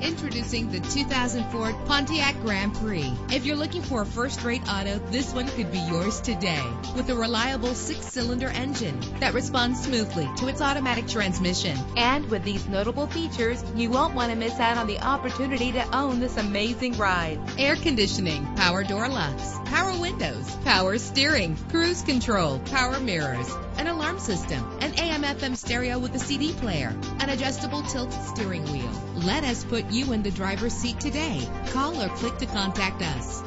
Introducing the 2004 Pontiac Grand Prix. If you're looking for a first-rate auto, this one could be yours today. With a reliable six-cylinder engine that responds smoothly to its automatic transmission. And with these notable features, you won't want to miss out on the opportunity to own this amazing ride. Air conditioning, power door locks, power windows, power steering, cruise control, power mirrors, an alarm system, an AM FM stereo with a CD player, an adjustable tilt steering wheel. Let us put you in the driver's seat today. Call or click to contact us.